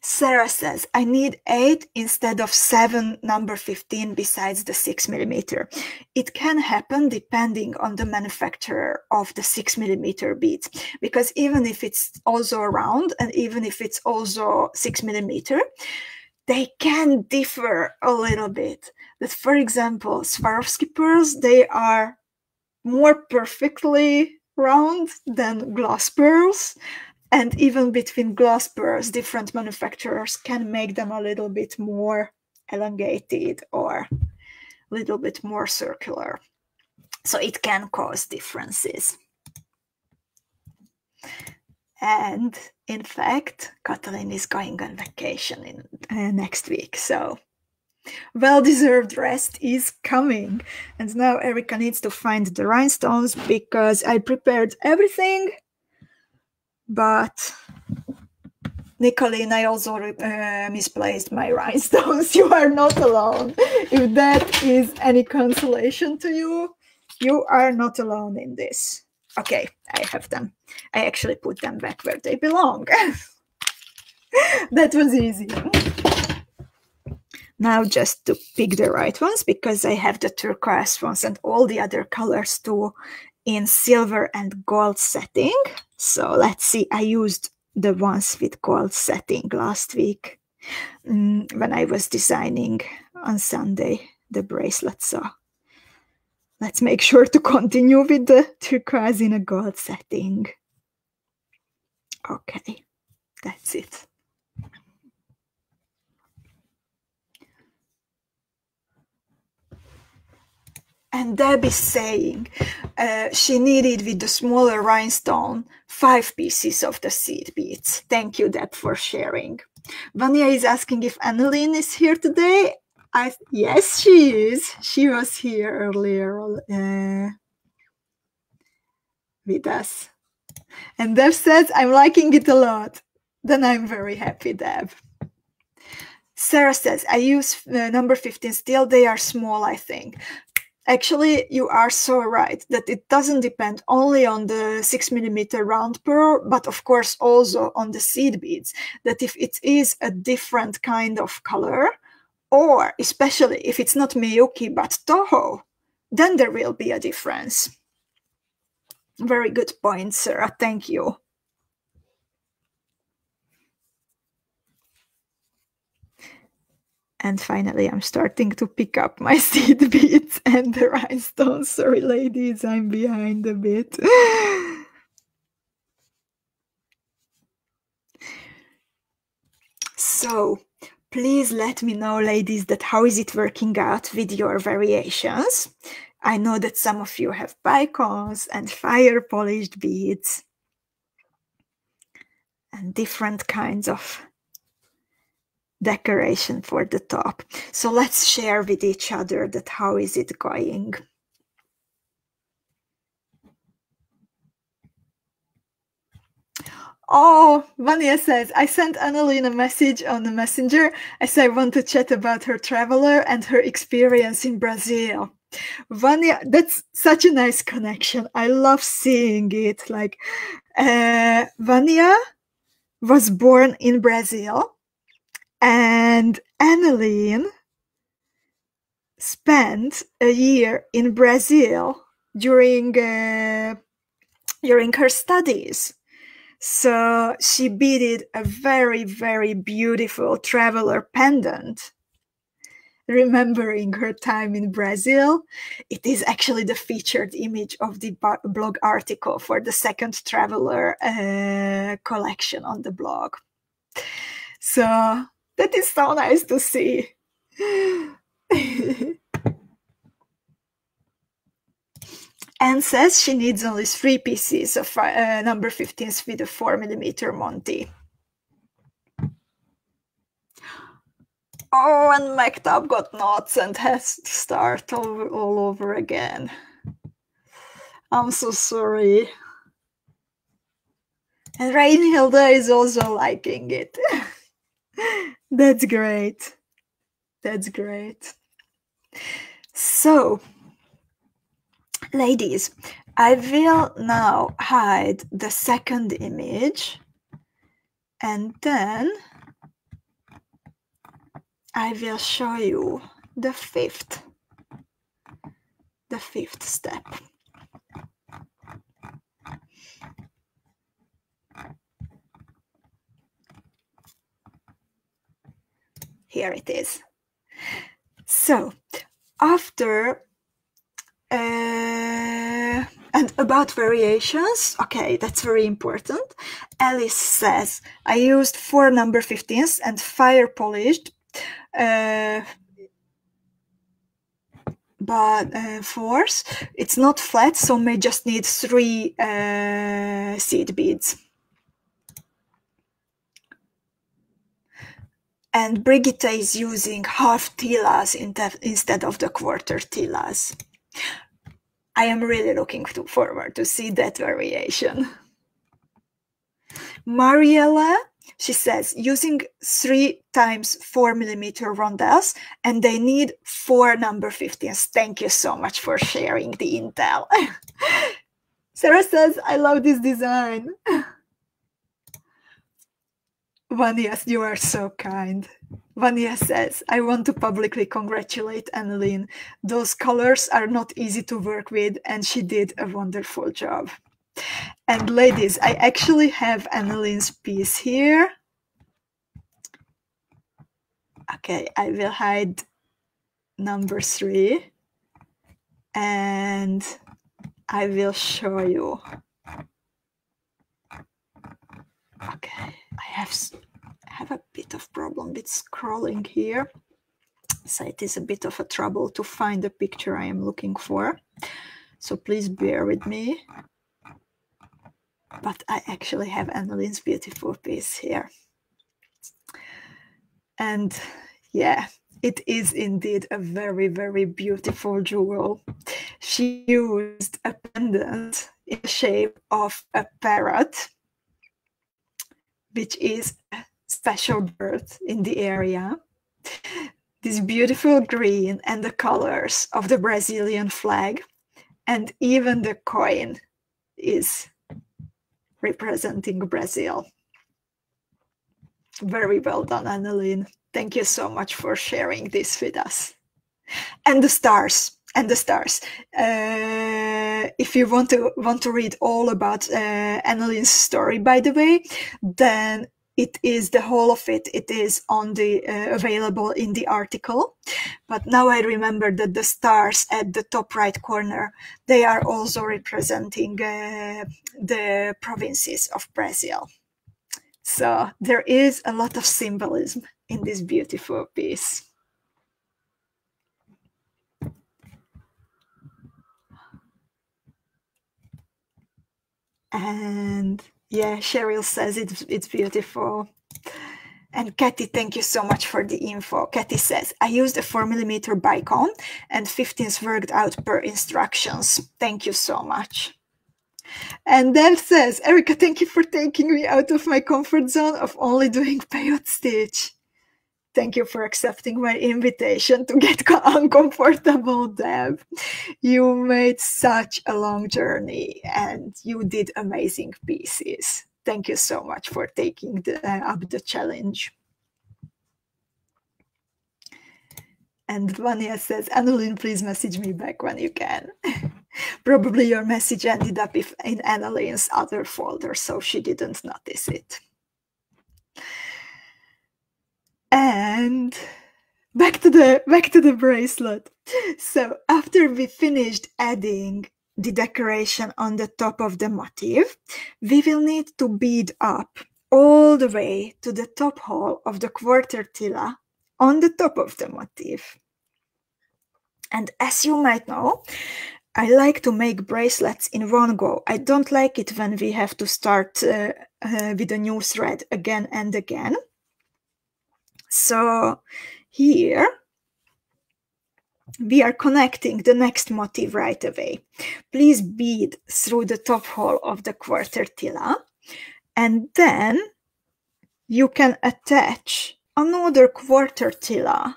Sarah says, I need 8 instead of 7 number 15 besides the 6 millimeter. It can happen depending on the manufacturer of the 6 millimeter beads, because even if it's also round and even if it's also 6 millimeter, they can differ a little bit. That, for example, Swarovski pearls, they are more perfectly round than glass pearls and even between glass pearls different manufacturers can make them a little bit more elongated or a little bit more circular. So it can cause differences. And in fact katalin is going on vacation in uh, next week so well-deserved rest is coming. And now Erika needs to find the rhinestones because i prepared everything but Nicolene, I also uh, misplaced my rhinestones. *laughs* You are not alone. If that is any consolation to you, you are not alone in this. Okay, I have them. I actually put them back where they belong. *laughs* that was easy. Now just to pick the right ones because I have the turquoise ones and all the other colors too in silver and gold setting. So let's see, I used the ones with gold setting last week um, when I was designing on Sunday the bracelet. So let's make *laughs* sure to continue with the turquoise in a gold setting. Okay, that's it. And Deb is saying uh, she needed with the smaller rhinestone five pieces of the seed beads. Thank you, Deb, for sharing. Vanya is asking if Annalene is here today. I yes, she is. She was here earlier uh, with us. And Deb says, I'm liking it a lot. Then I'm very happy, Deb. Sarah says, I use uh, number 15 still. They are small, I think. Actually, you are so right that it doesn't depend only on the six millimeter round pearl, but of course also on the seed beads. That if it is a different kind of color, or especially if it's not Miyuki but Toho, then there will be a difference. Very good point, Sarah. Thank you. And finally, I'm starting to pick up my *laughs* seed beads and the rhinestones. Sorry, ladies, I'm behind a bit. so, please let me know, ladies, that how is it working out with your variations? I know that some of you have bicones and fire polished beads and different kinds of decoration for the top. So let's share with each other that how is it going. Oh, Vania says, I sent Annalene a message on the messenger. Said I want to chat about her traveler and her experience in Brazil. Vania, that's such a nice connection. I love seeing it. Like, uh, Vania was born in Brazil, and Annelien spent a year in Brazil during uh, during her studies. So she beaded a very, very beautiful traveler pendant remembering her time in Brazil. It is actually the featured image of the blog article for the second traveler uh, collection on the blog. So that is so nice to see. Anne says she needs only three pieces of uh, number 15s with a 4 millimeter Monty. Oh, and Mektab got knots and has to start all, all over again. I'm so sorry. And Reinhilde is also liking it. *laughs* That's great. That's great. So, ladies, I will now hide the second image and then I will show you the fifth, the fifth step. Here it is. So after uh, and about variations, okay, that's very important. Alice says, I used four number 15s and fire polished uh, but uh, force it's not flat so may just need three uh, seed beads and Brigitte is using half tilas instead of the quarter tilas I am really looking forward to see that variation. Mariella she says using three times four millimeter rondelles and they need four number 15s thank you so much for sharing the intel. *laughs* Sarah says i love this design *laughs* Vanya, you are so kind. Vanya says, I want to publicly congratulate Annelien. Those colors are not easy to work with, and she did a wonderful job. And ladies, I actually have Annelien's piece here. Okay, I will hide number three and I will show you. Okay, I have have a bit of problem with scrolling here. So it is a bit of a trouble to find the picture I am looking for. So please bear with me but I actually have Annelien's beautiful piece here. And yeah, it is indeed a very, very beautiful jewel. She used a pendant in the shape of a parrot, which is a special bird in the area. This beautiful green and the colors of the Brazilian flag, and even the coin is representing Brazil. Very well done, Annelien. Thank you so much for sharing this with us. And the stars, and the stars. Uh, if you want to want to read all about uh, story, by the way, then it is the whole of it. It is on the uh, available in the article. But now i remember that the stars at the top right corner they are also representing uh, the provinces of brazil. So there is a lot of symbolism in this beautiful piece and yeah, Cheryl says it's it's beautiful. And Kathy, thank you so much for the info. Kathy says, I used a 4 millimeter Bicone and 15s worked out per instructions. Thank you so much. And Deb says, Erika, thank you for taking me out of my comfort zone of only doing peyote stitch. Thank you for accepting my invitation to get *laughs* uncomfortable, Deb. You made such a long journey and you did amazing pieces. thank you so much for taking the, uh, up the challenge. And Vania says, Annalyn, please message me back when you can. *laughs* Probably your message ended up in Annalyn's other folder, so she didn't notice it. And back to the back to the bracelet. So after we finished adding the decoration on the top of the motif, we will need to bead up all the way to the top hole of the quarter quartertila on the top of the motif. And as you might know, I like to make bracelets in one go. I don't like it when we have to start uh, uh, with a new thread again and again. So here we are connecting the next motif right away. Please bead through the top hole of the quarter quartertila and then you can attach another quarter quartertila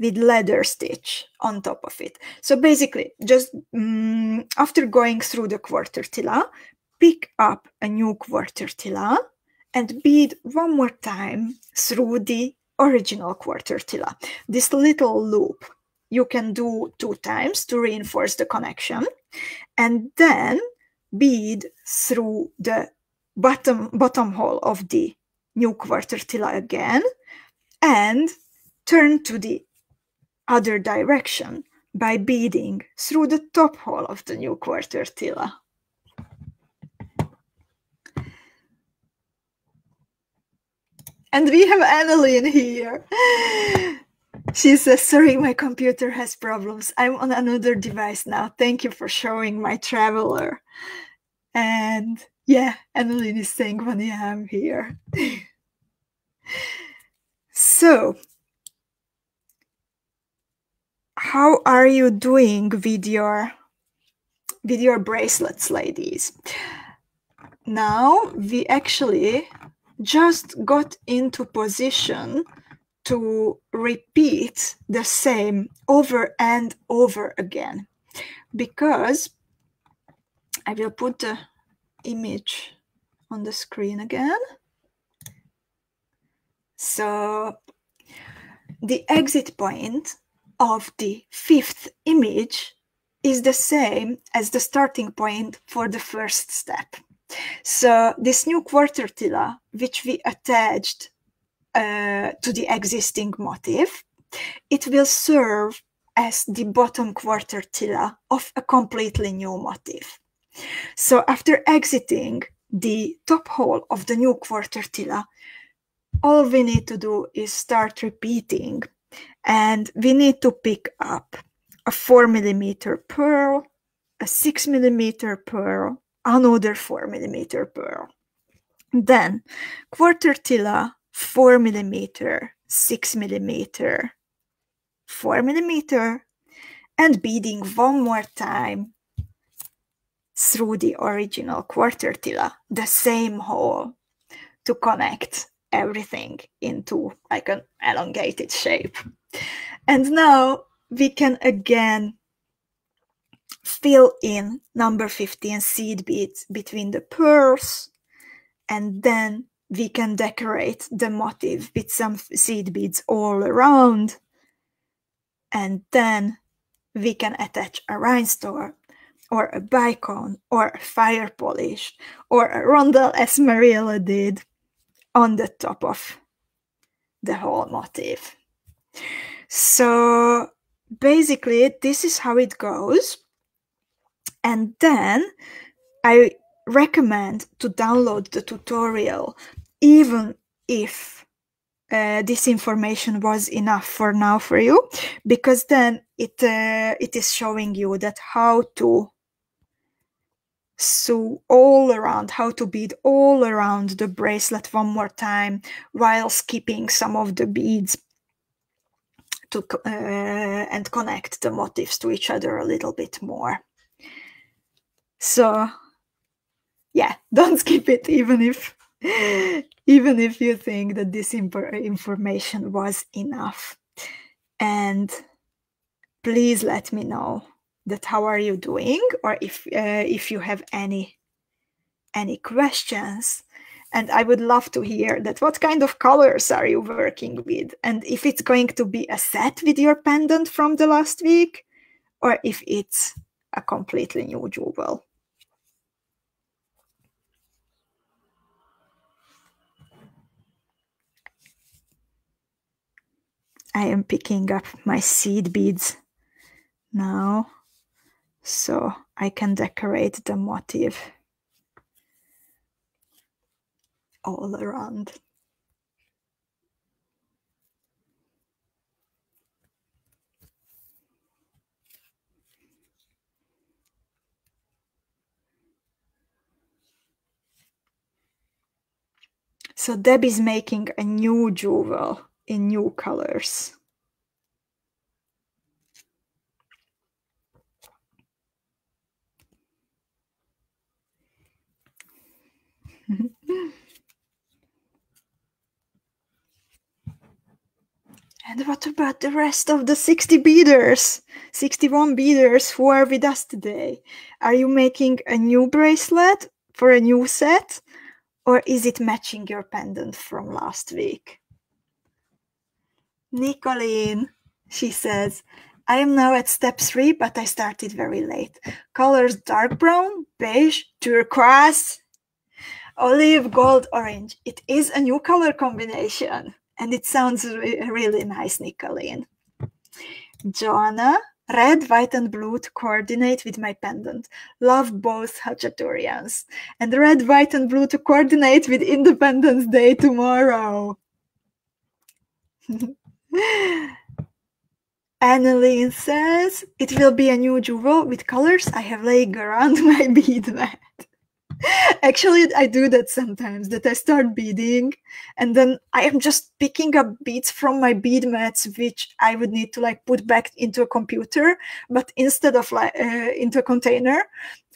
with leather stitch on top of it. So basically, just um, after going through the quarter quartertila, pick up a new quarter quartertila and bead one more time through the original quartertila. This little loop you can do two times to reinforce the connection and then bead through the bottom bottom hole of the new quartertila again and turn to the other direction by beading through the top hole of the new quartertila. And we have Annalyn here. She says, sorry, my computer has problems. I'm on another device now. Thank you for showing my traveler. And yeah, Annalyn is saying, Vania, I'm here. *laughs* so how are you doing with your with your bracelets ladies now we actually just got into position to repeat the same over and over again because I will put the image on the screen again. So the exit point of the fifth image is the same as the starting point for the first step. So this new quarter quartertila, which we attached uh, to the existing motif, it will serve as the bottom quarter quartertila of a completely new motif. So after exiting the top hole of the new quarter quartertila, all we need to do is start repeating and we need to pick up a 4 millimeter pearl, a 6 millimeter pearl, another 4 millimeter pearl. Then quartertila, 4 millimeter, 6 millimeter, 4 millimeter, and beading one more time through the original quartertila, the same hole to connect everything into like an elongated shape. And now we can again fill in number 15 seed beads between the pearls and then we can decorate the motif with some seed beads all around and then we can attach a rhinestone or a bicone or a fire polish or a rondelle as Mariella did on the top of the whole motif. So basically, this is how it goes. And then I recommend to download the tutorial, even if uh, this information was enough for now for you, because then it uh, it is showing you that how to sew all around, how to bead all around the bracelet one more time while skipping some of the beads to uh, and connect the motifs to each other a little bit more. So yeah, *laughs* don't skip it even if even if you think that this information was enough. And please let me know that how are you doing or if uh, if you have any any questions. And i would love to hear that what kind of colors are you working with? And if it's going to be a set with your pendant from the last week or if it's a completely new jewel I am picking up my seed beads now so I can decorate the motif all around. So Deb is making a new jewel in new colors. *laughs* and what about the rest of the 60 beaders, 61 beaders who are with us today? Are you making a new bracelet for a new set? Or is it matching your pendant from last week? Nicolene, she says, I am now at step three, but I started very late. Colors dark brown, beige, turquoise, olive, gold, orange. It is a new color combination and it sounds re really nice, Nicolene. Joanna, red, white, and blue to coordinate with my pendant. Love both Khachaturians. And red, white, and blue to coordinate with Independence Day tomorrow. *laughs* Annalene says, it will be a new jewel with colors I have laying around *laughs* my bead mat. Actually, I do that sometimes, that I start beading and then I am just picking up beads from my bead mats, which I would need to like put back into a computer, but instead of like uh, into a container,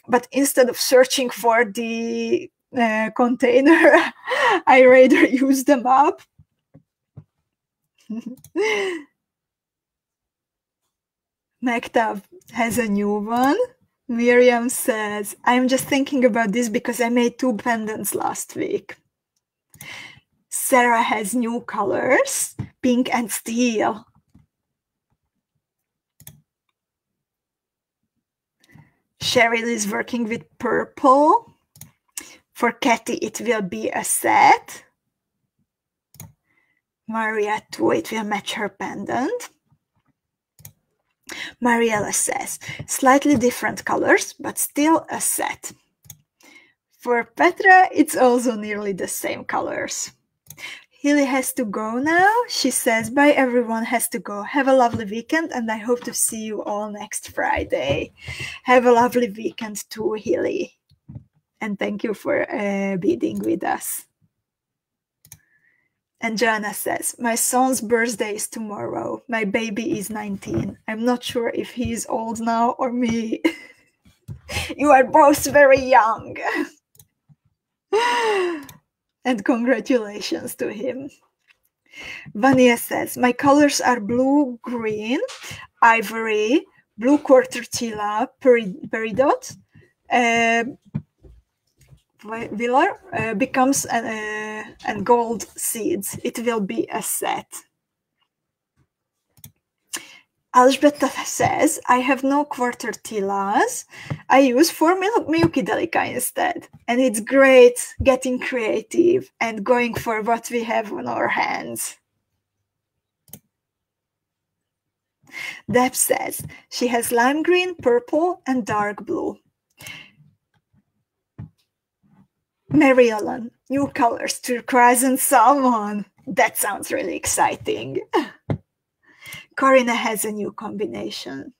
but instead of searching for the uh, container, *laughs* I rather *laughs* use them up *laughs* Mehtap has a new one. Miriam says, I'm just thinking about this because I made two pendants last week. Sarah has new colors, pink and steel. Cheryl is working with purple. For Kathy, it will be a set. Maria too, it will match her pendant. Mariella says, slightly different colors, but still a set. For Petra, it's also nearly the same colors. Hilly has to go now. She says, bye, everyone has to go. Have a lovely weekend, and I hope to see you all next Friday. Have a lovely weekend too, Hilly. And thank you for uh, being with us. And Joanna says, My son's birthday is tomorrow. My baby is 19. I'm not sure if he is old now or me. *laughs* you are both very young. *laughs* and congratulations to him. Vania says, My colors are blue, green, ivory, blue quarter peridot, uh, Willer uh, becomes an, uh, gold seeds. It will be a set. Alžbeta says, I have no quarter quartertilas. I use four Miyuki Delica instead. And it's great getting creative and going for what we have on our hands. Deb says, she has lime green, purple, and dark blue. Mary Ellen, new colors, turquoise and salmon. That sounds really exciting. *laughs* Corina has a new combination.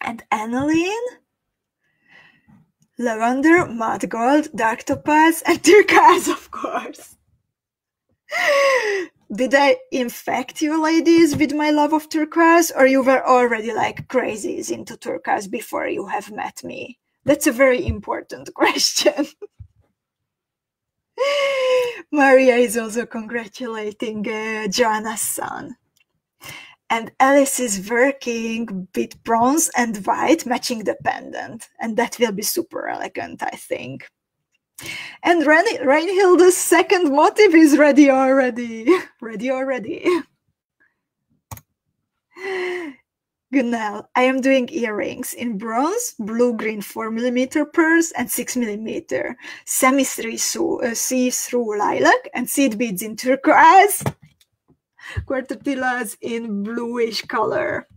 And Annalene? Lavender, mud gold, dark topaz, and turquoise, of course. *laughs* Did I infect you ladies with my love of turquoise, or you were already like crazies into turquoise before you have met me? That's a very important *laughs* question. Maria is also congratulating uh, Joanna's son. And Alice is working with bronze and white, matching the pendant. And that will be super elegant, I think. And Reinhilde's second motif is ready already. *laughs* ready already. Gunnell, I am doing earrings in bronze, blue-green 4mm pearls and 6mm, semi-see-through uh, see lilac and seed beads in turquoise, quartillas in bluish color.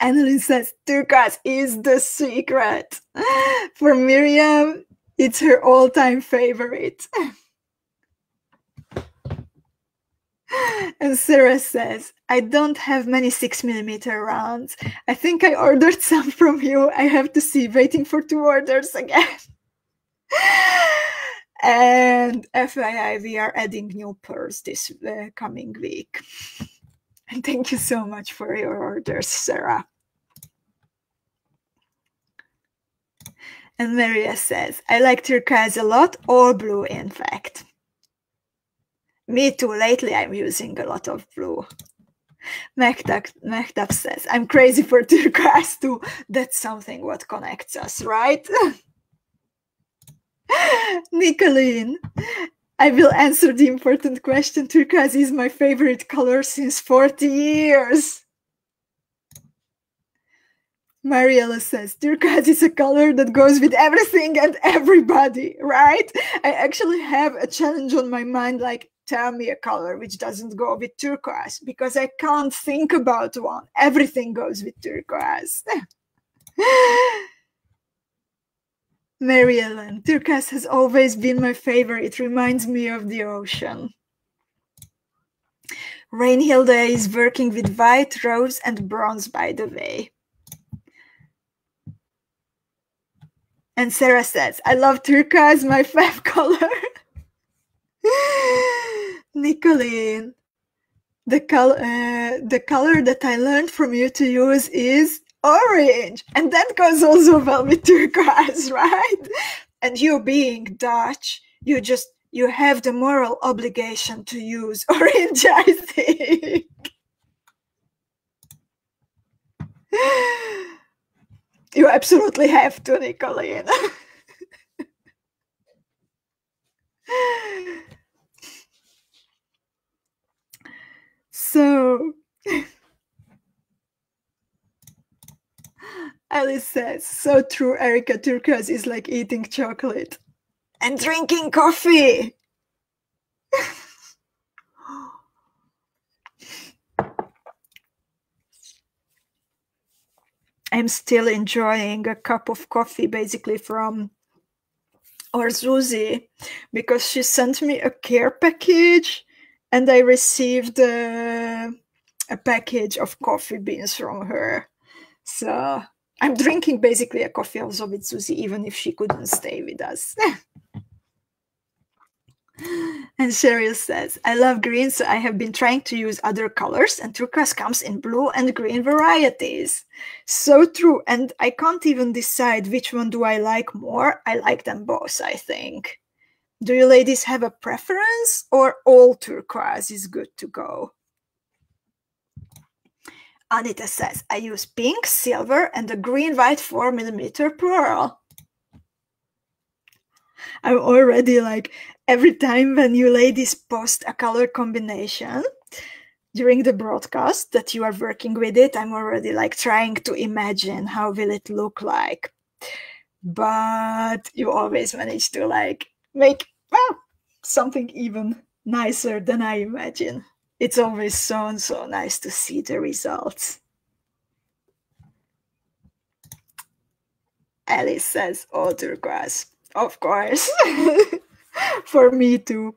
Annalyn says turquoise is the secret. *laughs* For Miriam, it's her all-time favorite. *laughs* and Sarah says, I don't have many six millimeter rounds. I think I ordered *laughs* some from you. I have to see, waiting for two orders again. *laughs* and FYI, we are adding new pearls this uh, coming week. *laughs* And thank you so much for your orders, Sarah. And Maria says, I like turquoise a lot, or blue, in fact. Me too. Lately, I'm using a lot of blue. Mehtap, says, I'm crazy for *laughs* turquoise too. That's something what connects us, right? *laughs* Nicolene, I will answer the important question. Turquoise is my favorite color since 40 years. Mariella says, turquoise is a color that goes with everything and everybody, right? I actually have a challenge on my mind like, tell me a color which doesn't go with turquoise because I can't think about one. Everything goes with turquoise. *laughs* Mary Ellen, turquoise has always been my favorite. It reminds me of the ocean. Reinhilde is working with white, rose, and bronze, by the way. And Sarah says, I love turquoise, my *laughs* fave color. *laughs* Nicolene, the color, uh, the color that I learned from you to use is orange. And that goes also well with turquoise, right? And you being Dutch, you just, you have the moral obligation to use *laughs* orange, I think. *laughs* You absolutely have to, Nicolene. So, Alice says, so true, Erika Turquoise is like eating chocolate and drinking coffee. I'm still enjoying a cup of coffee basically from or because she sent me a care package and I received uh, a package of coffee beans from her. So I'm drinking basically a coffee also with Zuzi, even if she couldn't stay with us. *laughs* And Cheryl says, I love green, so I have been trying to use other colors, and turquoise comes in blue and green varieties. So true, and I can't even decide which one do I like more. I like them both, I think. Do you ladies have a preference, or all turquoise is good to go? Anita says, I use pink, silver, and a green-white 4 millimeter pearl. I'm already like every time when you ladies post a color combination during the broadcast that you are working with it, I'm already like trying to imagine how will it look like. But you always manage to like make well, something even nicer than I imagine. It's always so and so nice to see the results. Alice says, "Oh, turquoise, of course." *laughs* for me too.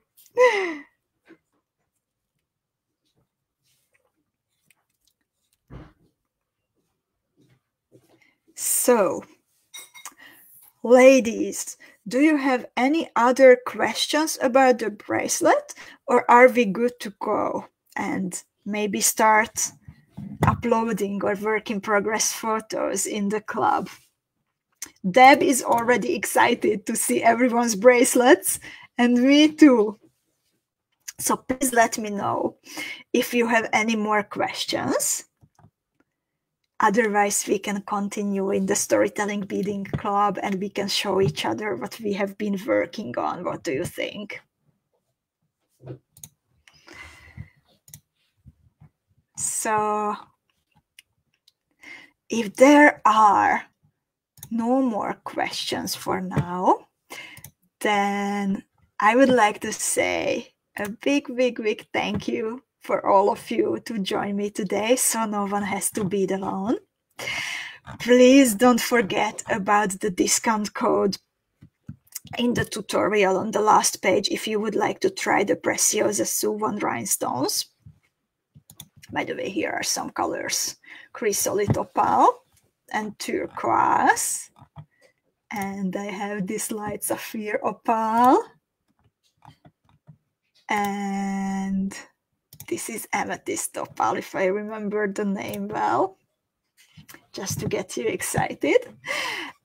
So, ladies, do you have any other questions about the bracelet or are we good to go and maybe start uploading or work in progress photos in the club? Deb is already excited to see everyone's bracelets, and me too. So please let me know if you have any more questions. Otherwise, we can continue in the storytelling beading club and we can show each other what we have been working on. What do you think? So, if there are no more questions for now, then I would like to say a big, big, big thank you for all of you to join me today so no one has to be alone. Please don't forget about the discount code in the tutorial on the last page if you would like to try the Preciosa sew-on rhinestones. By the way, here are some colors. Chrysolite opal and turquoise. And I have this light sapphire opal. And this is amethyst opal, if I remember the name well, just to get you excited.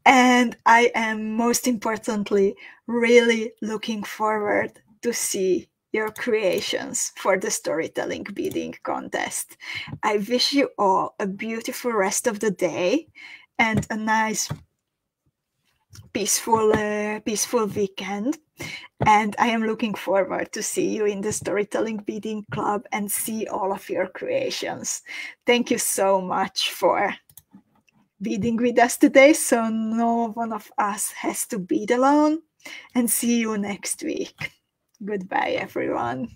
And I am most importantly really looking forward to see your creations for the storytelling beading contest. I wish you all a beautiful rest of the day and a nice peaceful uh, peaceful weekend. And i am looking forward to see you in the storytelling beading club and see all of your creations. Thank you so much for beading with us today so no one of us has to bead alone. And see you next week. Goodbye, everyone.